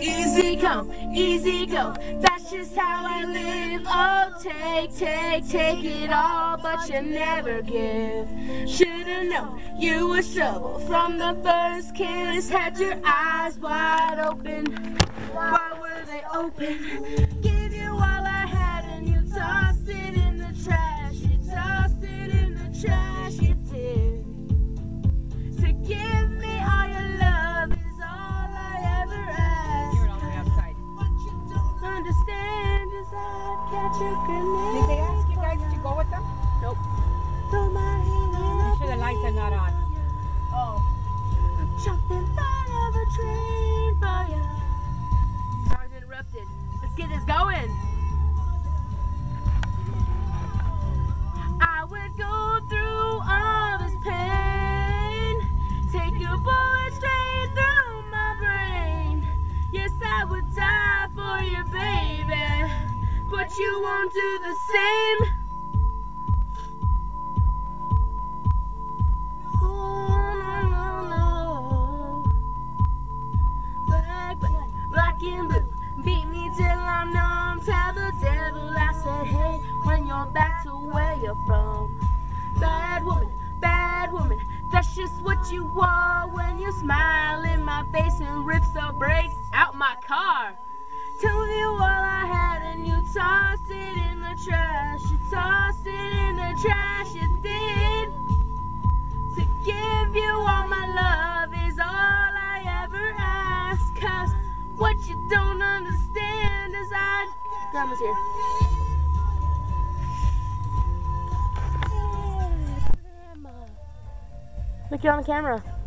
Easy come, easy go. That's just how I live. Oh, take, take, take it all, but you never give. Should've known you were trouble from the first kiss. Had your eyes wide open. Why were they open? Give you all I had and you tossed it in the trash. You tossed it in the trash. You Did they ask you guys to go with them? Nope. Throw my hand on Make sure the lights are not on. Oh. I'm of a train. Sorry, interrupted. Let's get this going. But you won't do the same. Black, and blue. Beat me till I'm numb. Tell the devil I said, hey, when you're back to where you're from. Bad woman, bad woman. That's just what you are when you smile in my face and rips the brakes out my car. Trash, you did. To give you all my love is all I ever ask. Cause what you don't understand is I. Grandma's here. Look, you're on the camera.